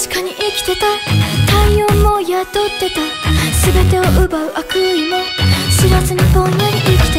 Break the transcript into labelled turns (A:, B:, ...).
A: 確かに生きてた。太陽も宿ってた。全てを奪う悪意も知らずにぼんやり生きてた。